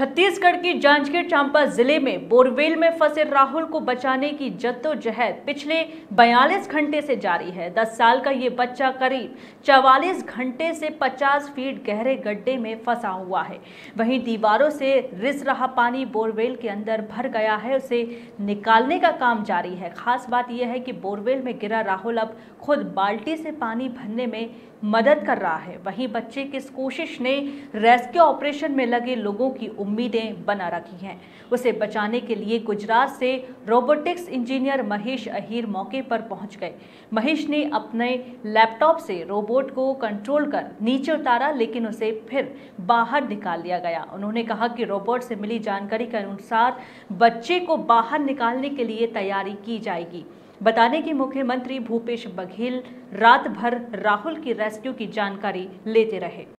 छत्तीसगढ़ की जांजगीर चांपा ज़िले में बोरवेल में फंसे राहुल को बचाने की जद्दोजहद पिछले 42 घंटे से जारी है। 10 साल का ये बच्चा करीब 44 घंटे से 50 फीट गहरे गड्ढे में फंसा हुआ है। वहीं दीवारों से रिस रहा पानी बोरवेल के अंदर भर गया है। उसे निकालने का काम जारी है। खास बात यह है कि बोरवेल में गिरा राहुल अब खुद बाल्टी से पानी भरने में मदद कर रहा है। वहीं बच्चे की इस कोशिश ने रेस्क्यू ऑपरेशन में लगे लोगों की उम्मीदें बना रखी हैं। उसे बचाने के लिए गुजरात से रोबोटिक्स इंजीनियर महेश अहीर मौके पर पहुँच गए। महेश ने अपने लैपटॉप से रोबोट को कंट्रोल कर नीचे उतारा, लेकिन उसे फिर बाहर निकाल लिया गया। उन्होंने कहा कि रोबोट से मिली जानकारी के अनुसार बच्चे को बाहर निकालने के लिए तैयारी की जाएगी। बताने कि मुख्यमंत्री भूपेश बघेल रात भर राहुल की रेस्क्यू की जानकारी लेते रहे।